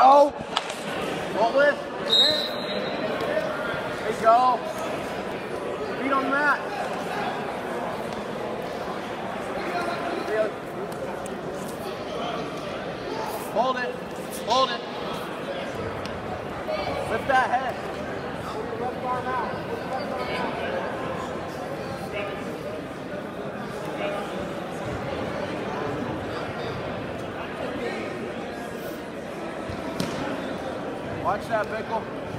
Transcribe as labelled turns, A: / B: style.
A: Go. You go. On. Hold it. Hold it. Lift that head. Watch that, Bickle.